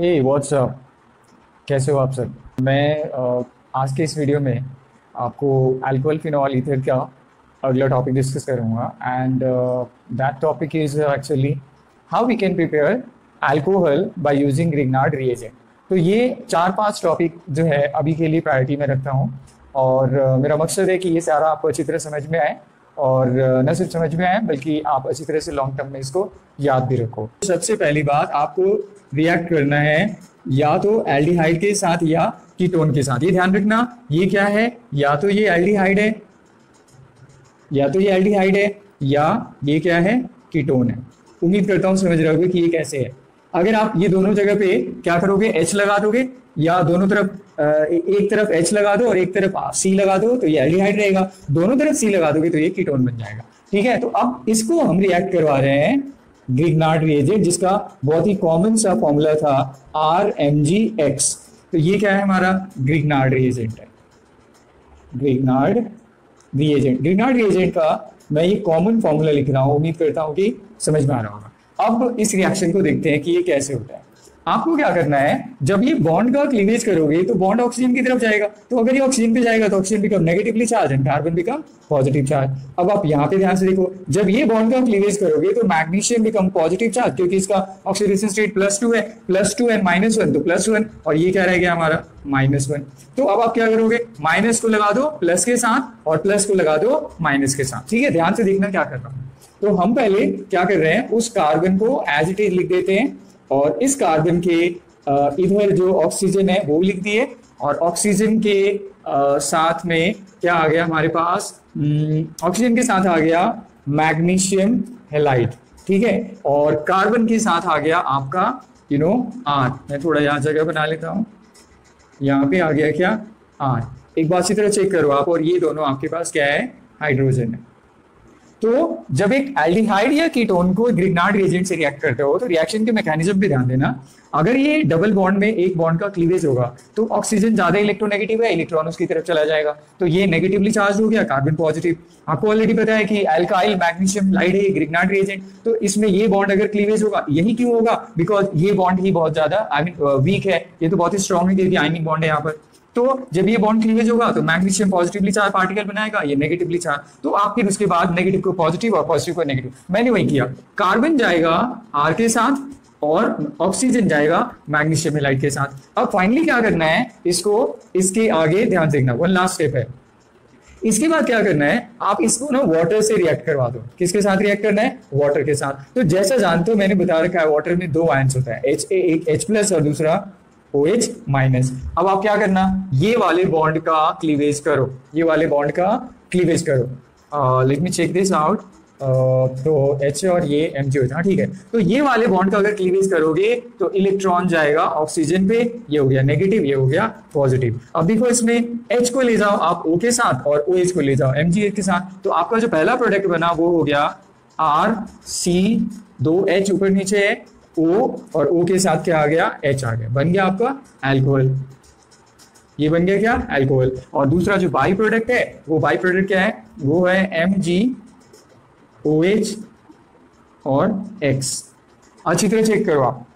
हे WhatsApp कैसे हो आप सब? मैं आज के इस वीडियो में आपको अल्कोहल फिनॉल ईथर का अगला टॉपिक डिस्कस करूँगा and that topic is actually how we can prepare alcohol by using Grignard reagent तो ये चार पाँच टॉपिक जो है अभी के लिए प्रायोरिटी में रखता हूँ और अ, मेरा मकसद है कि ये सारा आपको अच्छी तरह समझ में आए और न सिर्फ़ समझ में आए बल्कि आप अच्छी तरह से लॉन्ग टर्म में इसको याद भी रखो। सबसे पहली बात आपको रिएक्ट करना है, या तो एल्डिहाइड के साथ या कीटोन के साथ। ये ध्यान रखना, ये क्या है? या तो ये एल्डिहाइड है, या तो ये एल्डिहाइड है, या ये क्या है? कीटोन है। उम्मीद करता हूँ समझ रहे होगे कि ये कैसे है। अगर आप ये दोनों जगह पे क्या करोगे? एच लगा दोगे, या दोनों तरफ़ एक तरफ़ एच लगा दो और एक तरफ़ सी लगा दो तो ये एल्डिहाइड रहेगा। दोनों तरफ़ सी लगा दोगे तो ये कीटोन बन जाएगा। ठीक है तो अब इसको हम रिएक्ट करवा रहे हैं। ग्रिग्नार्ड रिएजेंट जिसका बहुत ही कॉमन सा फॉर्मूला था आर एम जी एक्स तो ये क्या है हमारा? ग्रिगनार्ड रिएजेंट है। ग्रिगनार्ड रिएजेंट ग्रिगनार्ड रिएजेंट का मैं ये कॉमन फॉर्मूला लिख रहा हूँ, उम्मीद करता हूँ कि समझ में आ रहा होगा। अब इस रिएक्शन को देखते हैं कि ये कैसे होता है। आपको क्या करना है? जब ये बॉन्ड का क्लीवेज करोगे तो बॉन्ड ऑक्सीजन की तरफ़ जाएगा। तो अगर ये ऑक्सीजन पे जाएगा तो oxygen become negatively charge and carbon become positive charge अब आप यहाँ पे ध्यान से देखो, जब ये बॉन्ड का क्लीवेज करोगे तो मैग्नीशियम बिकम पॉजिटिव चार्ज क्योंकि इसका ऑक्सीडेशन स्टेट प्लस टू है। Plus two and minus one तो प्लस वन और ये क्या रह गया हमारा? माइनस वन तो अब आप क्या करोगे? माइनस को लगा दो प्लस के साथ, और प्लस को लगा दो माइनस के साथ। ठीक है? ध्यान से देखना क्या कर रहा हूँ। तो हम पहले क्या कर रहे हैं? उस कार्बन को एज इट इज़ लिख देते हैं। और इस कार्बन के इधर जो ऑक्सीजन है वो लिख दिए। और ऑक्सीजन के साथ में क्या आ गया हमारे पास? हम्म, ऑक्सीजन के साथ आ गया मैग्नीशियम हेलाइट ठीक है? और कार्बन के साथ आ गया आपका यू नो आर मैं थोड़ा यहाँ जगह बना लेता हूँ। यहाँ पे आ गया क्या? आर एक बार अच्छी तरह चेक करो आप और ये दोनों आपके पास क्या है? हाइड्रोजन है। तो जब एक एल्डिहाइड या कीटोन को ग्रिग्नार्ड रिएजेंट से रिएक्ट करते हो तो रिएक्शन के मैकेनिज्म पे ध्यान देना। अगर ये डबल बॉन्ड में एक बॉन्ड का क्लीवेज होगा तो ऑक्सीजन ज़्यादा इलेक्ट्रोनेगेटिव है इलेक्ट्रॉन उसकी तरफ़ चला जाएगा। तो ये नेगेटिवली चार्ज हो गया कार्बन पॉजिटिव आपको ऑलरेडी पता है कि एल्काइल मैग्नीशियम लाइड है ग्रिग्नार्ड रिएजेंट तो इसमें ये बॉन्ड अगर क्लीवेज होगा, यही क्यों होगा? बिकॉज़ ये बॉन्ड ही बहुत ज़्यादा आई मीन वीक है। ये तो बहुत ही स्ट्रॉन्ग है, क्योंकि आयनिक बॉन्ड है यहाँ पर। तो जब ये बॉन्ड क्लीवेज होगा तो मैग्नीशियम पॉजिटिवली चार्ज पार्टिकल बनाएगा, ये नेगेटिवली चार्ज तो आप फिर उसके बाद नेगेटिव को पॉजिटिव और पॉजिटिव को नेगेटिव मैंने वही किया। कार्बन जाएगा आर के साथ और ऑक्सीजन जाएगा मैग्नीशियम हेलाइड के साथ। अब फाइनली क्या करना है? इसको, इसके आगे ध्यान देखना। वन लास्ट स्टेप है। इसके बाद क्या करना है? आप इसको ना वाटर से रिएक्ट करवा दो। किसके साथ रिएक्ट करना है? वाटर के साथ। तो जैसा जानते हो, मैंने बता रखा है वाटर में दो आयंस होता है। एच ए एक एच प्लस और दूसरा ओ एच माइनस अब आप क्या करना? ये वाले बॉन्ड का क्लीवेज करो। ये वाले बॉन्ड का क्लीवेज करो। Let me check this out तो एच और ये एम जी होता ठीक है? तो ये वाले बॉन्ड का अगर क्लीवेज करोगे तो इलेक्ट्रॉन जाएगा ऑक्सीजन पे। ये हो गया नेगेटिव ये हो गया पॉजिटिव अब देखो इसमें एच को ले जाओ आप ओ के साथ और ओ एच को ले जाओ एम जी के साथ। तो आपका जो पहला प्रोडक्ट बना, वो हो गया आर सी दो एच ऊपर नीचे है। ओ और ओ के साथ क्या आ गया? एच आ गया। बन गया आपका एल्कोहल ये बन गया क्या? एल्कोहल और दूसरा जो बाई प्रोडक्ट है, वो बाई प्रोडक्ट क्या है? वो है एम जी ओ एच और एक्स अच्छी तरह चेक करो आप।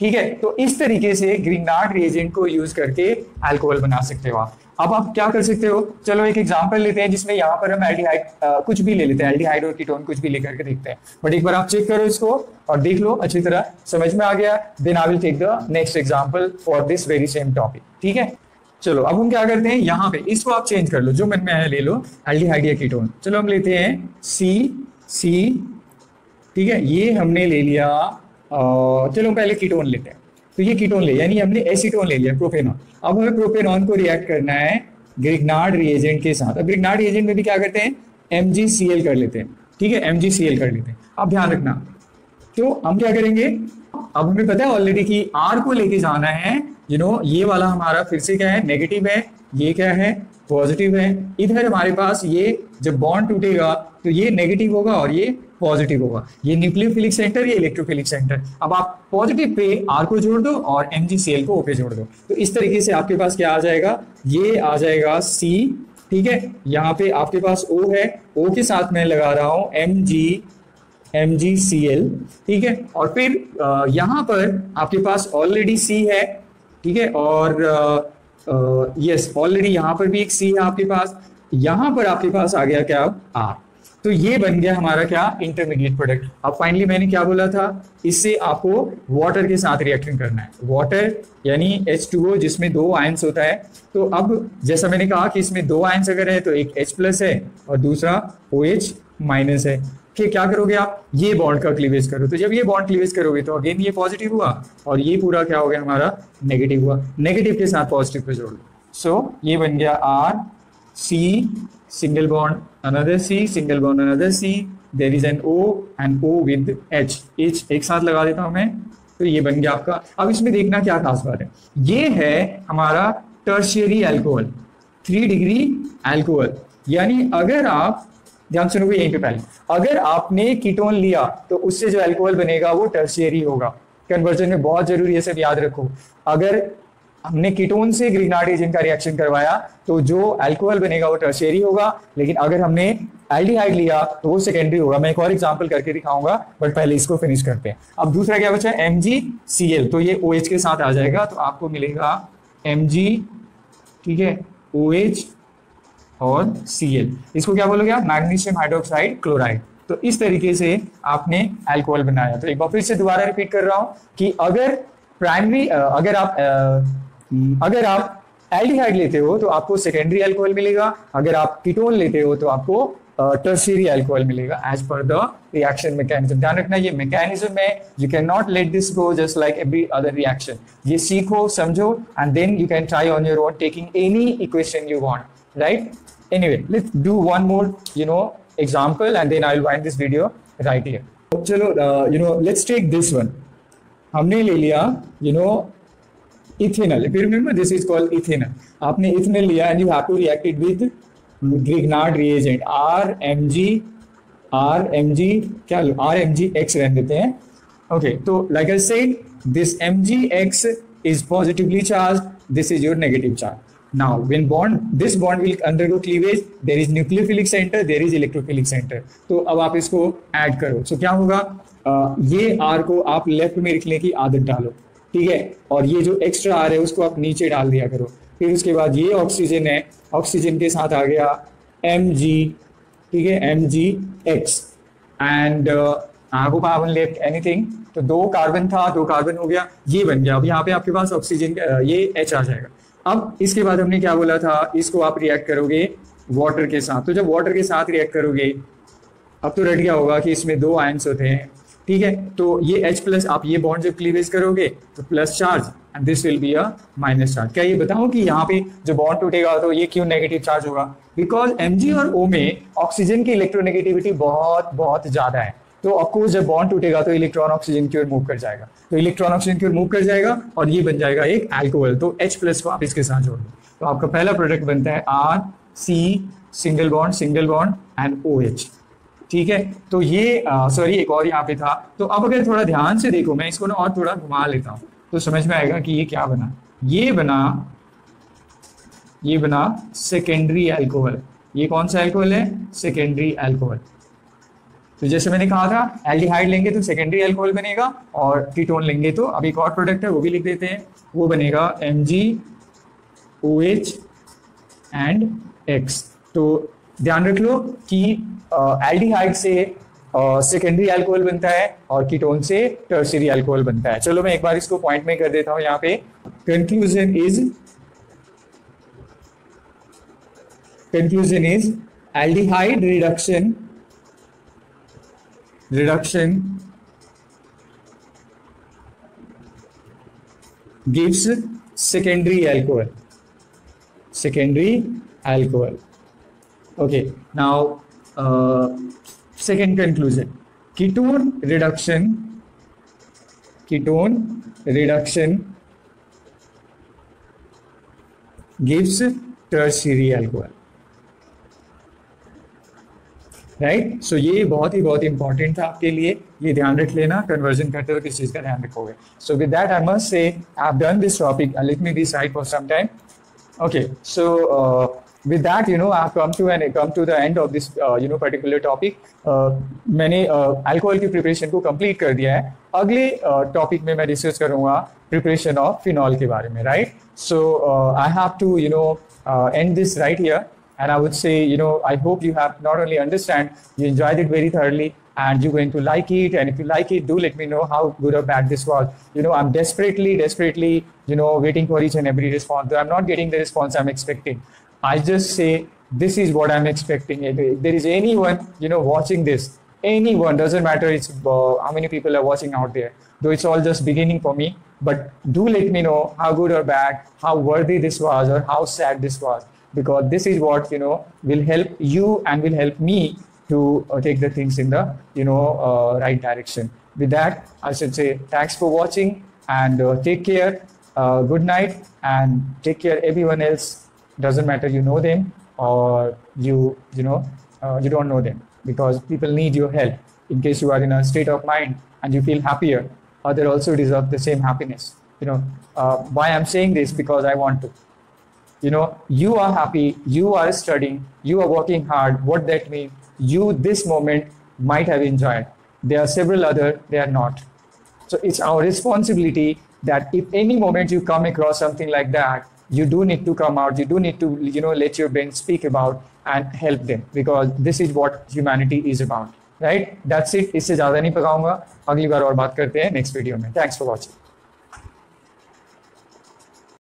ठीक है? तो इस तरीके से ग्रीनार्ड रिएजेंट को यूज़ करके अल्कोहल बना सकते हो आप। अब आप क्या कर सकते हो? चलो एक एग्जांपल लेते हैं जिसमें यहाँ पर हम एल्डिहाइड कुछ भी ले लेते हैं। एल्डिहाइड और कीटोन कुछ भी लेकर के देखते हैं। बट एक बार आप चेक करो इसको और देख लो, अच्छी तरह। समझ में आ गया? Then I will take the next example for this very same topic ठीक है? चलो, अब हम क्या करते हैं? यहाँ पे इसको आप चेंज कर लो। जो मन में है ले लो एल्डिहाइड या कीटोन चलो हम लेते हैं सी सी ठीक है? ये हमने ले लिया चलो पहले कीटोन लेते हैं। तो ये कीटोन ले यानी हमने एसीटोन ले लिया, प्रोपेनॉन। अब हमें प्रोपेनॉन को रिएक्ट करना है ग्रिगनाड रिएजेंट के साथ। अब ग्रिगनाड रिएजेंट में भी क्या करते हैं? एम कर लेते हैं। ठीक है? एम कर लेते हैं। अब ध्यान रखना। तो हम क्या करेंगे? अब हमें पता है ऑलरेडी कि आर को लेके जाना है यू नो ये वाला हमारा फिर से क्या है? नेगेटिव है, ये क्या है? पॉजिटिव है। इधर हमारे पास ये जब बॉन्ड टूटेगा तो ये नेगेटिव होगा और ये पॉजिटिव होगा। ये न्यूक्लियोफिलिक सेंटर ये इलेक्ट्रोफिलिक सेंटर अब आप पॉजिटिव पे आर को जोड़ दो और एमजीसीएल को ओ पे जोड़ दो। तो इस तरीके से आपके पास क्या आ जाएगा? ये आ जाएगा सी ठीक है? यहाँ पे आपके पास ओ है। ओ के साथ मैं लगा रहा हूँ M G M G C L ठीक है? और फिर यहाँ पर आपके पास ऑलरेडी सी है। ठीक है? और यस ऑलरेडी यहाँ पर भी एक सी है आपके पास। यहाँ पर आपके पास आ गया क्या? आर तो ये बन गया हमारा क्या? इंटरमीडिएट प्रोडक्ट अब फाइनली मैंने क्या बोला था? इससे आपको वाटर के साथ रिएक्शन करना है। वाटर यानी H2O जिसमें दो आयंस होता है। तो अब जैसा मैंने कहा कि इसमें दो आयंस अगर है तो एक H प्लस है और दूसरा OH माइनस है। कि क्या करोगे आप? ये बॉन्ड का क्लीवेज करो। तो जब ये बॉन्ड क्लीवेज करोगे तो अगेन ये पॉजिटिव हुआ और ये पूरा क्या हो गया हमारा? नेगेटिव हुआ। नेगेटिव के साथ पॉजिटिव पे जोड़ दो। सो ये बन गया R C single bond, another C, single bond, another C, there is an O and O with H H एक साथ लगा देता हूँ मैं तो ये बन गया आपका। अब इसमें देखना क्या खास बात है। ये है हमारा tertiary alcohol three degree alcohol यानी अगर आप ध्यान सुनोगे यहीं पे पहले। अगर आपने कीटोन लिया तो उससे जो एल्कोहल बनेगा, वो टर्शियरी होगा। कन्वर्जन में बहुत ज़रूरी है, सब याद रखो। अगर हमने कीटोन से ग्रीनार्ड एजेंट का रिएक्शन करवाया तो जो अल्कोहल बनेगा, वो टर्शियरी होगा। लेकिन अगर हमने एल्डिहाइड लिया तो वो सेकेंडरी होगा। मैं एक और एग्जांपल करके दिखाऊँगा बट पहले इसको फिनिश करते हैं। अब दूसरा क्या बचा है? एम तो ये ओ OH के साथ आ जाएगा तो आपको मिलेगा एम ठीक है? ओ OH और सी एल इसको क्या बोलोगे आप? मैग्नीशियम हाइड्रोक्साइड क्लोराइड तो इस तरीके से आपने अल्कोहल बनाया। तो एक बार फिर से दोबारा रिपीट कर रहा हूँ कि अगर प्राइमरी अगर आप अगर आप एल्डिहाइड लेते हो तो आपको सेकेंडरी अल्कोहल मिलेगा। अगर आप कीटोन लेते हो तो आपको टर्सरी अल्कोहल मिलेगा as per the reaction mechanism ध्यान रखना, ये मैकेनिज्म है। You can not let this go just like every other reaction ये सीखो, समझो and then you can try on your own taking any equation you want right anyway let's do one more you know example and then i'll wind this video right here चलो uh, you know let's take this one हमने ले लिया you know ethanal you this is called ethanal आपने ethanal लिया and you have to react with Grignard reagent R M G R M G क्या R M G x रहने देते हैं okay तो like I said this M G X is positively charged this is your negative charge now when bond this bond will undergo cleavage. There is nucleophilic center there is electrophilic center. तो अब आप इसको add करो। सो so, क्या होगा? uh, ये are को आप लेफ़्ट में लिखने की आदत डालो। ठीक है? और ये जो एक्स्ट्रा आर है उसको आप नीचे डाल दिया करो। फिर उसके बाद ये ऑक्सीजन है। ऑक्सीजन के साथ आ गया एम जी ठीक है? एम जी एक्स एंड आगो कार्बन लेफ़्ट एनीथिंग तो दो कार्बन था दो कार्बन हो गया। ये बन गया। अब यहाँ पे आपके पास ऑक्सीजन ये एच आ जाएगा। अब इसके बाद हमने क्या बोला था? इसको आप रिएक्ट करोगे वाटर के साथ। तो जब वाटर के साथ रिएक्ट करोगे, अब तो रट गया होगा कि इसमें दो आयंस होते हैं। ठीक है? तो ये H प्लस आप ये बॉन्ड जब क्लीवेज करोगे तो plus charge and this will be a minus charge क्या ये बताऊँ कि यहाँ पे जो बॉन्ड टूटेगा तो ये क्यों नेगेटिव चार्ज होगा? बिकॉज़ एम और ओ में ऑक्सीजन की इलेक्ट्रोनेगेटिविटी बहुत बहुत ज़्यादा है। तो ऑफकोर्स जब बॉन्ड टूटेगा तो इलेक्ट्रॉन ऑक्सीजन की ओर मूव कर जाएगा। तो इलेक्ट्रॉन ऑक्सीजन की ओर मूव कर जाएगा और ये बन जाएगा एक एल्कोहल तो H प्लस को आप इसके साथ जोड़ दो। तो आपका पहला प्रोडक्ट बनता है R C single bond single bond and O H ठीक है? तो ये सॉरी एक और यहाँ पे था। तो अब अगर थोड़ा ध्यान से देखो, मैं इसको ना और थोड़ा घुमा लेता हूँ। तो समझ में आएगा कि ये क्या बना। ये बना ये बना सेकेंडरी एल्कोहल ये कौन सा एल्कोहल है? सेकेंडरी एल्कोहल तो जैसे मैंने कहा था एल्डिहाइड लेंगे तो सेकेंडरी एल्कोहल बनेगा और कीटोन लेंगे तो अब एक और प्रोडक्ट है, वो भी लिख देते हैं, वो बनेगा M G O H and X तो ध्यान रख लो कि एल्डिहाइड से सेकेंडरी अल्कोहल बनता है और कीटोन से टर्सरी अल्कोहल बनता है। चलो मैं एक बार इसको पॉइंट में कर देता हूँ यहाँ पे। Conclusion is conclusion is aldehyde reduction reduction gives secondary alcohol. Secondary alcohol. Okay now uh, second conclusion. Ketone reduction ketone reduction gives tertiary alcohol. Right so ये बहुत ही बहुत इंपॉर्टेंट था आपके लिए। ये ध्यान रख लेना कन्वर्जन करते हुए किस चीज़ का ध्यान रखोगे। So with that I must say I done this topic let me be for some time okay so with that you know i've come to and come to the end of this uh, you know particular topic. Uh, मैंने alcohol की preparation को complete कर दिया है। अगले topic uh, में मैं discuss करूँगा प्रिपरेशन ऑफ़ फिनॉल के बारे में right so I have to you know and this right here and I would say, you know, I hope you have not only understand, you enjoyed it very thoroughly, and you're going to like it. And if you like it, do let me know how good or bad this was. You know, I'm desperately, desperately, you know, waiting for each and every response. I'm not getting the response I'm expecting. I just say, this is what I'm expecting. If there is anyone, you know, watching this, anyone, doesn't matter it's uh, how many people are watching out there, though it's all just beginning for me, but do let me know how good or bad, how worthy this was or how sad this was, because this is what, you know, will help you and will help me to uh, take the things in the, you know, uh, right direction. With that, I should say thanks for watching and uh, take care. Uh, good night and take care everyone else doesn't matter you know them or you you know uh, you don't know them because people need your help in case you are in a state of mind and you feel happier other also deserve the same happiness you know uh, why i'm saying this because i want to you know you are happy you are studying you are working hard what that means you this moment might have enjoyed there are several other they are not so it's our responsibility that if any moment you come across something like that you do need to come out you do need to you know let your brain speak about and help them because this is what humanity is about right that's it इससे ज़्यादा नहीं पकाऊंगा अगली बार और बात करते हैं next video में thanks for watching